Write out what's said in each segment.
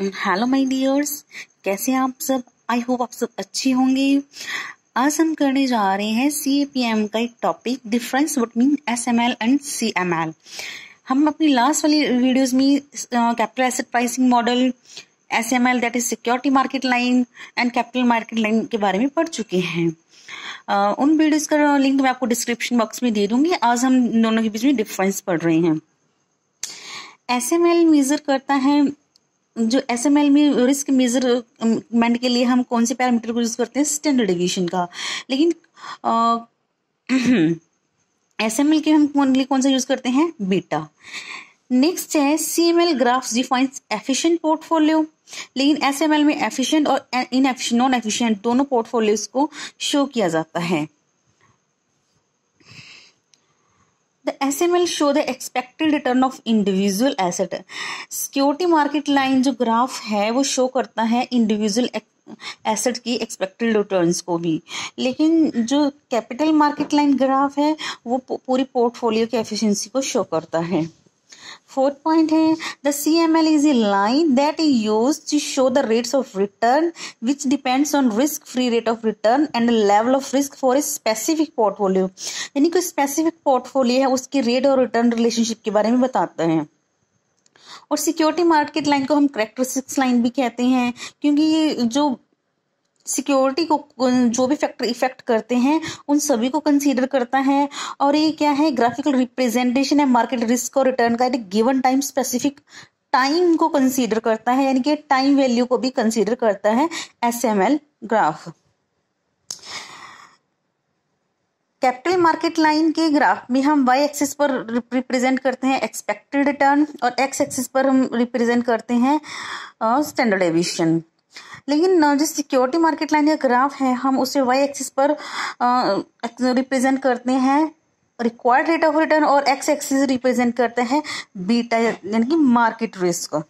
Hello my dears कैसे आप सब? आई होप आप सब अच्छे होंगे। आज हम करने जा रहे हैं सी का एक topic difference between S M L and C M L हम अपनी लास्ट वाली वीडियोस में capital asset pricing model S M L that is security market line and capital market line के बारे में पढ़ चुके हैं। uh, उन वीडियोस का लिंक मैं आपको डिस्क्रिप्शन बॉक्स में दे दूँगी। आज हम दोनों के बीच में डिफरेंस पढ़ रहे हैं। एस एम एल मेजर करता है जो एस एम एल में रिस्क मेज़रमेंट के लिए हम कौन से पैरामीटर को यूज़ करते हैं? स्टैंडर्ड डिवीज़न का। लेकिन एस एम एल के हम कौन, लिए कौन सा यूज़ करते हैं? बीटा नेक्स्ट है C M L graph defines efficient portfolio लेकिन एस एम एल में एफिशिएंट और इन नॉन एफिशिएंट दोनों पोर्टफोलियोज को शो किया जाता है। The SML show the expected return of individual asset security market line जो ग्राफ है, वो शो करता है इंडिविजुअल एसेट की एक्सपेक्टेड रिटर्न्स को भी. लेकिन जो कैपिटल मार्केट लाइन ग्राफ है, वो पूरी पोर्टफोलियो की एफिशिएंसी को शो करता है। फोर्थ पॉइंट है the C M L is a line that is use to show the rates of return which depends on risk free rate of return and level of risk for a specific portfolio यानी कोई specific portfolio है, उसकी rate और return relationship के बारे में बताता है। और सिक्योरिटी मार्केट लाइन को हम करेक्टरिस्टिक्स लाइन भी कहते हैं, क्योंकि ये जो सिक्योरिटी को जो भी फैक्टर इफ़ेक्ट करते हैं, उन सभी को कंसीडर करता है। और ये क्या है? ग्राफिकल रिप्रेजेंटेशन है मार्केट रिस्क और रिटर्न का। गिवन टाइम स्पेसिफिक टाइम को कंसीडर करता है, यानी कि टाइम वैल्यू को भी कंसीडर करता है S M L graph capital market line के ग्राफ में हम वाई एक्सिस पर रिप्रेजेंट करते हैं एक्सपेक्टेड रिटर्न और एक्स एक्सिस पर हम रिप्रेजेंट करते हैं स्टैंडर्ड एविशन लेकिन जो सिक्योरिटी मार्केट लाइन का ग्राफ है, हम उसे वाई एक्सिस पर रिप्रेजेंट करते हैं रिक्वायर्ड रेट ऑफ़ रिटर्न और एक्स एक्सिस रिप्रेजेंट करते हैं बीटा यानी कि मार्केट रिस्क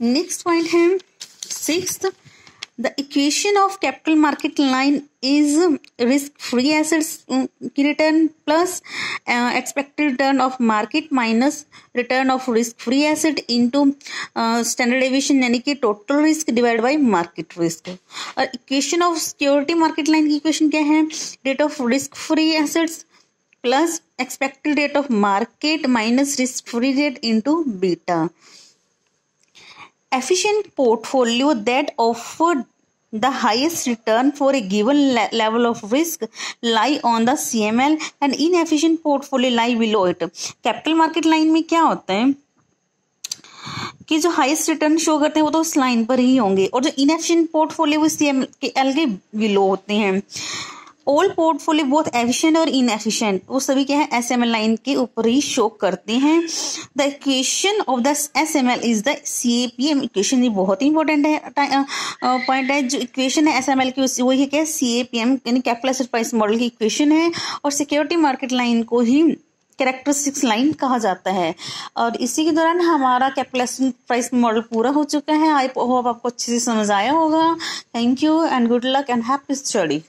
नेक्स्ट पॉइंट है six the equation of capital market line is risk free assets return plus uh, expected return of market minus return of risk free asset into uh, standard deviation यानी कि total risk divided by market risk और equation of security market line की equation क्या है rate of risk free assets plus expected rate of market minus risk free rate into beta efficient portfolio that offered the highest return for a given le level of risk lie on the CML and inefficient portfolio lie below it. Capital market line में क्या होता है कि जो highest return show करते हैं वो तो उस लाइन पर ही होंगे और जो इनएफिशिएंट पोर्टफोलियो वो सीएम के एल के बिलो होते हैं ऑल पोर्टफोलियो बहुत एफिशिएंट और इनएफिशिएंट वो सभी क्या है एस एम एल लाइन के ऊपर ही शो करते हैं। The equation of the S M L is the C A P M equation ये बहुत ही इंपॉर्टेंट है पॉइंट है। जो इक्वेशन है एस एम एल की वही है क्या सी ए पी एम यानी कैपिटल प्राइस मॉडल की इक्वेशन है। और सिक्योरिटी मार्केट लाइन को ही कैरेक्टरिस्टिक्स लाइन कहा जाता है। और इसी के दौरान हमारा कैपिटल प्राइस मॉडल पूरा हो चुका है। आई होप आपको अच्छे से समझ आया होगा। Thank you and good luck and happy study